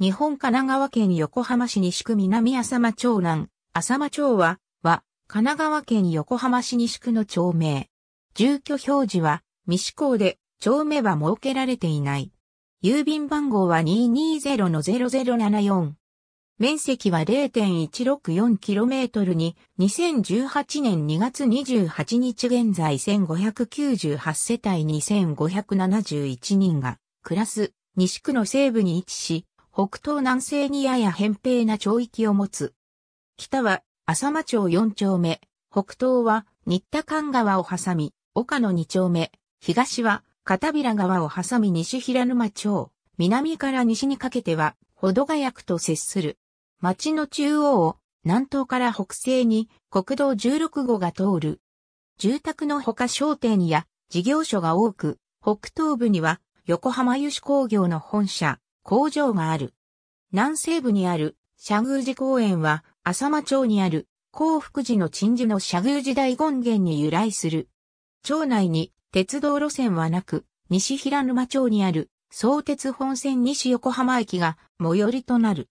日本神奈川県横浜市西区南浅間町南、浅間町は、は、神奈川県横浜市西区の町名。住居表示は、未施行で、町名は設けられていない。郵便番号は220-0074。面積は 0.164km に2018年2月28日現在1598世帯2571人が暮らす西区の西部に位置し、北東南西にやや扁平な町域を持つ。北は浅間町4丁目、北東は新田間川を挟み、岡野2丁目、東は片平川を挟み西平沼町、南から西にかけては、保土ヶ谷区と接する。町の中央を南東から北西に国道16号が通る。住宅のほか商店や事業所が多く、北東部には横浜油脂工業の本社、工場がある。南西部にある社宮寺公園は浅間町にある幸福寺の鎮守の社宮寺大権現に由来する。町内に鉄道路線はなく、西平沼町にある相鉄本線西横浜駅が最寄りとなる。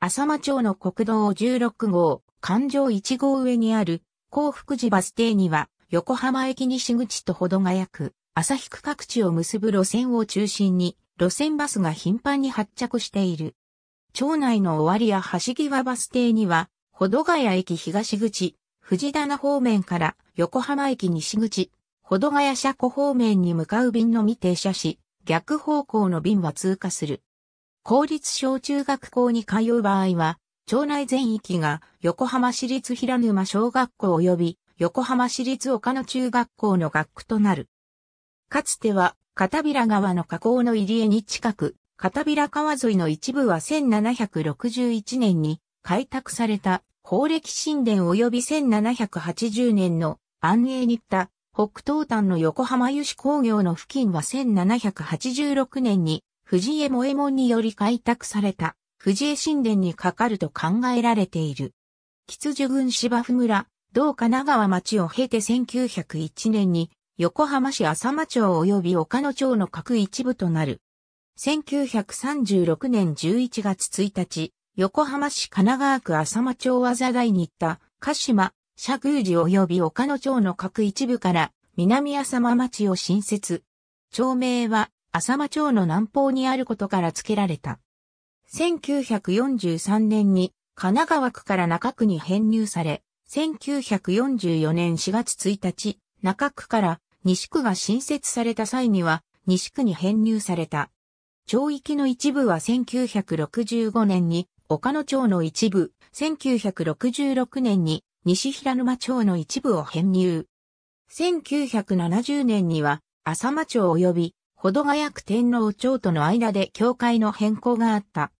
浅間町の国道16号、環状1号上にある、幸福寺バス停には、横浜駅西口と保土ヶ谷区、旭区各地を結ぶ路線を中心に、路線バスが頻繁に発着している。町内の終わりや橋際バス停には、保土ヶ谷駅東口、藤棚方面から横浜駅西口、保土ヶ谷車庫方面に向かう便のみ停車し、逆方向の便は通過する。公立小中学校に通う場合は、町内全域が横浜市立平沼小学校及び横浜市立岡野中学校の学区となる。かつては片平川の河口の入り江に近く、片平川沿いの一部は1761年に開拓された法暦神殿及び1780年の安永に行った北東端の横浜油脂工業の付近は1786年に藤江萌門により開拓された藤江神殿にかかると考えられている。吉樹郡芝生村、同神奈川町を経て1901年に横浜市浅間町及び岡野町の各一部となる。1936年11月1日、横浜市神奈川区浅間町は座台に行った鹿島、社宮寺及び岡野町の各一部から南浅間町を新設。町名は浅間町の南方にあることから付けられた。1943年に神奈川区から中区に編入され、1944年4月1日、中区から西区が新設された際には西区に編入された。町域の一部は1965年に岡野町の一部、1966年に西平沼町の一部を編入。1970年には浅間町及び保土ヶ谷区天皇町との間で境界の変更があった。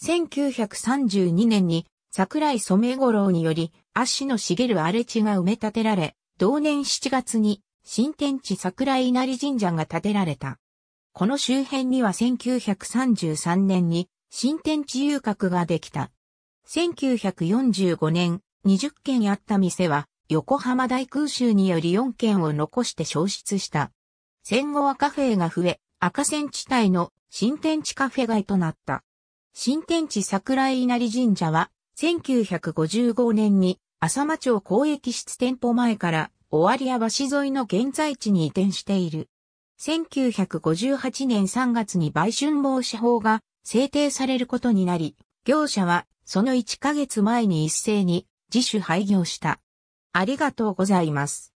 1932年に桜井染五郎により足の茂る荒れ地が埋め立てられ、同年7月に新天地桜稲荷神社が建てられた。この周辺には1933年に新天地遊郭ができた。1945年、20軒あった店は横浜大空襲により4軒を残して消失した。戦後はカフェが増え、赤線地帯の新天地カフェ街となった。新天地桜稲荷神社は、1955年に浅間町公益室店舗前から尾張屋橋沿いの現在地に移転している。1958年3月に売春防止法が制定されることになり、業者はその1ヶ月前に一斉に自主廃業した。ありがとうございます。